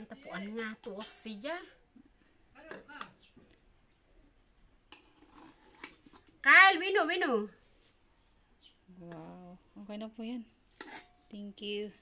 Mali tapuan nga to siya. Kyle, wino, wino. Wow. Okay na po yan. Thank you.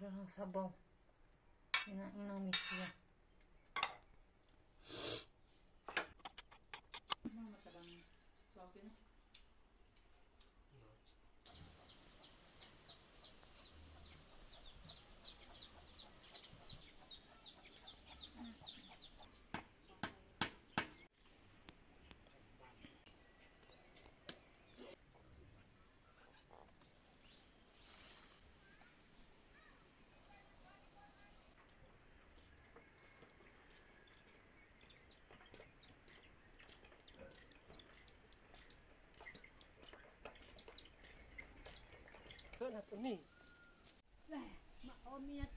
joga um sabão e não, e não mexia. Não, tá não, tá não. Né? kena lah tu ni. Lah, mak omiat.